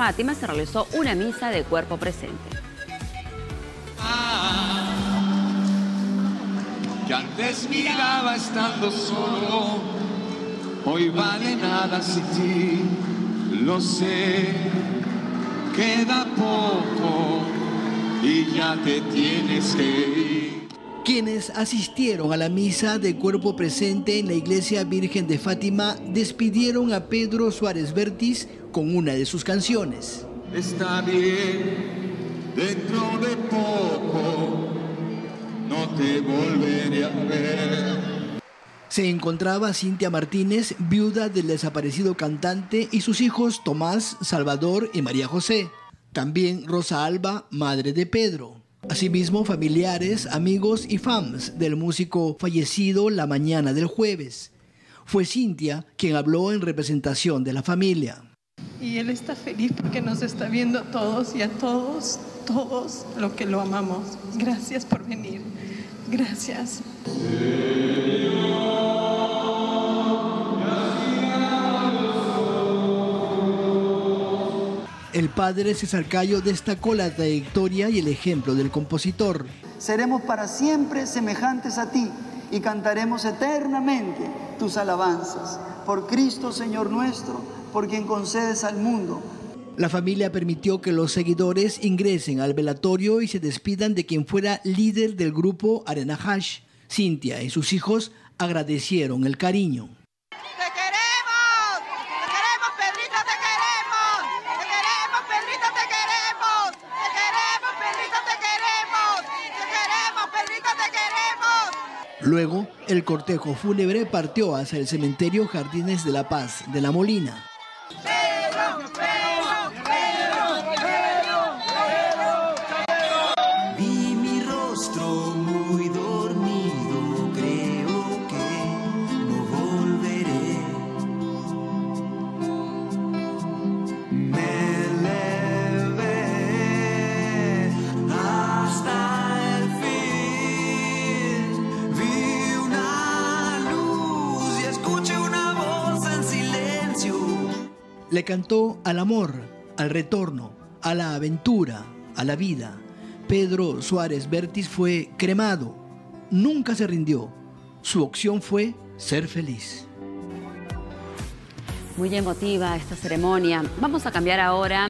Fátima se realizó una misa de cuerpo presente. Que antes miraba estando solo, hoy vale nada sin ti, lo sé, queda poco y ya te tienes que ir. Quienes asistieron a la misa de cuerpo presente en la iglesia Virgen de Fátima despidieron a Pedro Suárez Vértiz con una de sus canciones. Está bien, dentro de poco no te volveré a ver. Se encontraba Cintia Martínez, viuda del desaparecido cantante, y sus hijos Tomás, Salvador y María José. También Rosa Alba, madre de Pedro. Asimismo, familiares, amigos y fans del músico fallecido la mañana del jueves. Fue Cintia quien habló en representación de la familia. Y él está feliz porque nos está viendo a todos y a todos, todos lo que lo amamos. Gracias por venir. Gracias. El padre César Cayo destacó la trayectoria y el ejemplo del compositor. Seremos para siempre semejantes a ti y cantaremos eternamente tus alabanzas. Por Cristo, Señor nuestro, por quien concedes al mundo. La familia permitió que los seguidores ingresen al velatorio y se despidan de quien fuera líder del grupo Arena Hash. Cintia y sus hijos agradecieron el cariño. ¡Te queremos! ¡Te queremos, Pedrito, te queremos! ¡Te queremos, Pedrito, te queremos! ¡Te queremos, Pedrito, te queremos! ¡Te queremos, Pedrito, te queremos! Luego, el cortejo fúnebre partió hacia el cementerio Jardines de la Paz de La Molina. Le cantó al amor, al retorno, a la aventura, a la vida. Pedro Suárez Vértiz fue cremado. Nunca se rindió. Su opción fue ser feliz. Muy emotiva esta ceremonia. Vamos a cambiar ahora